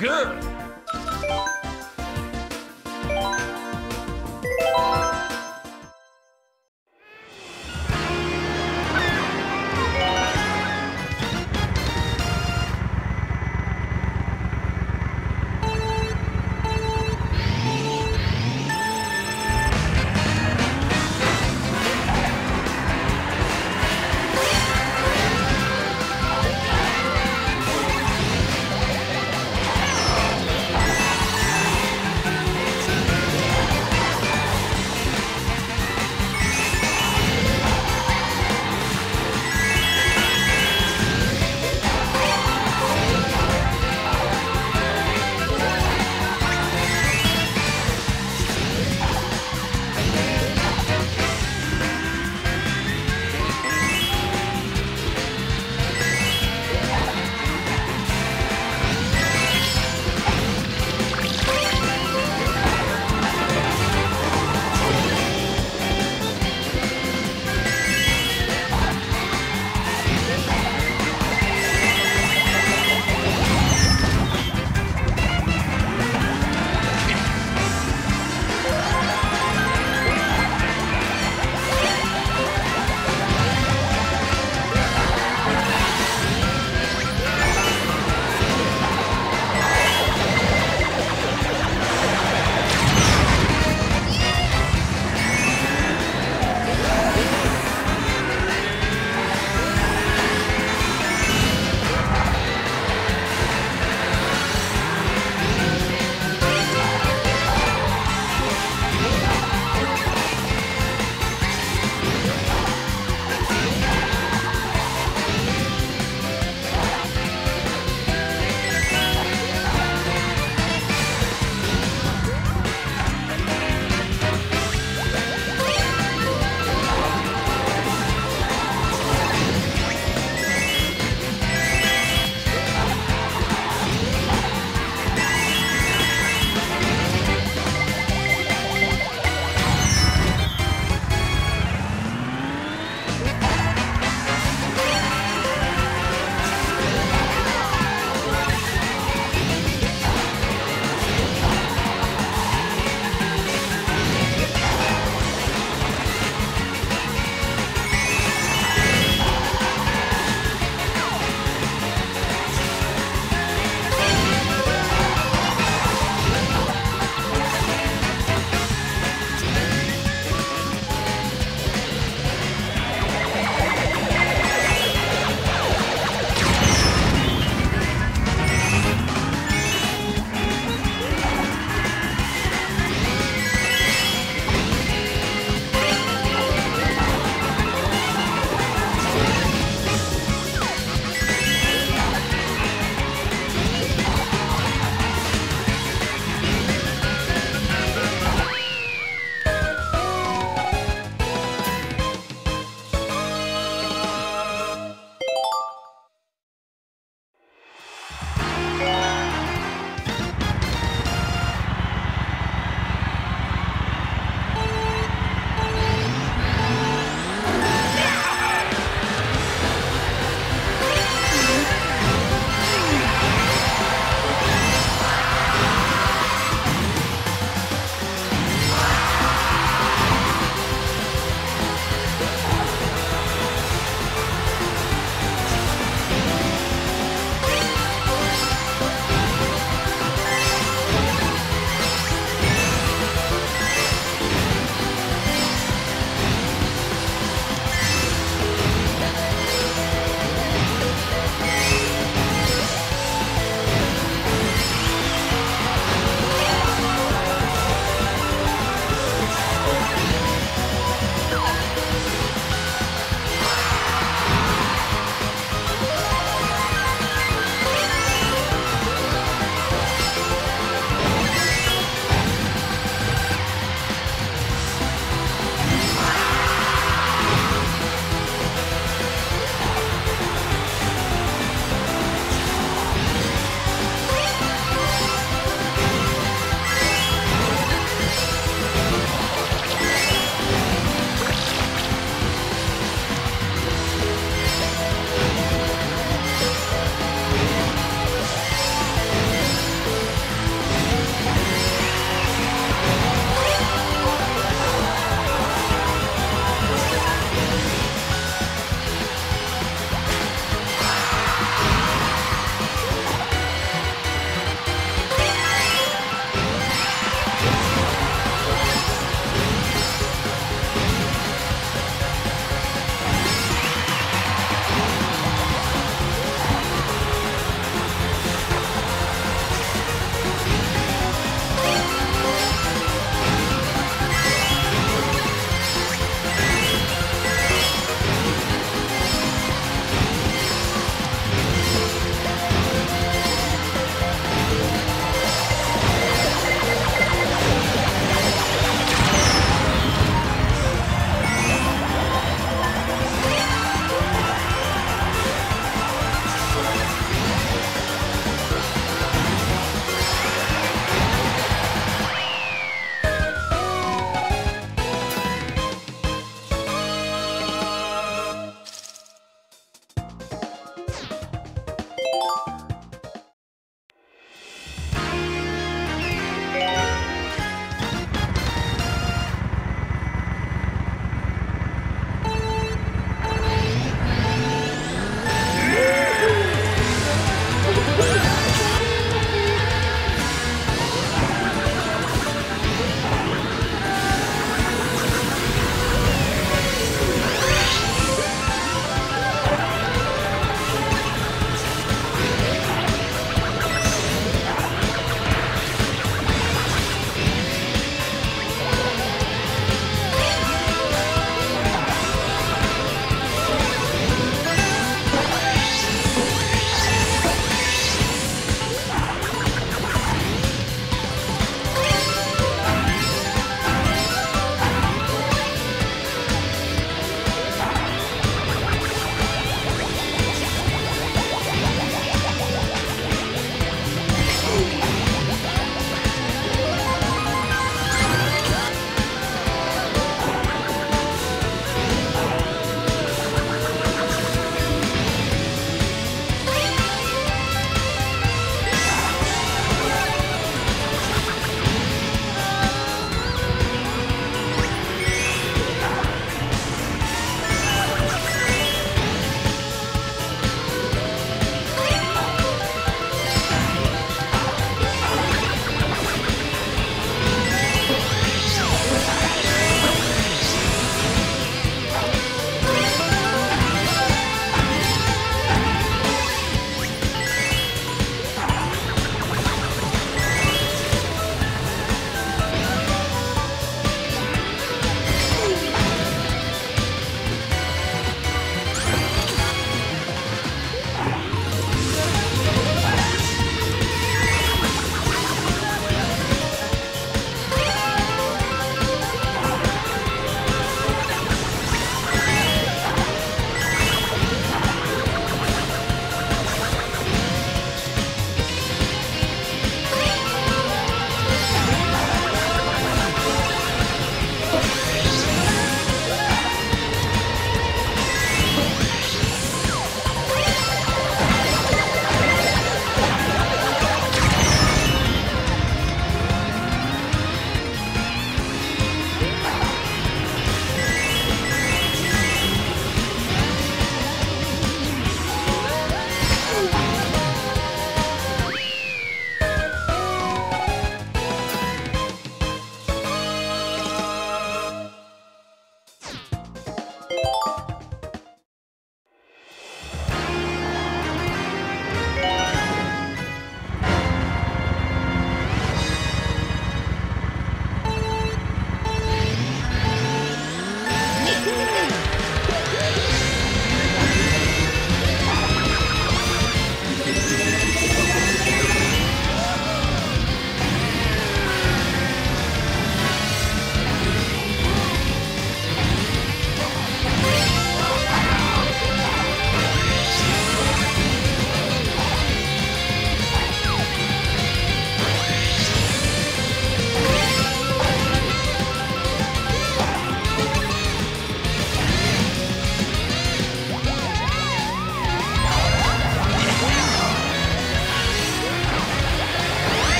good.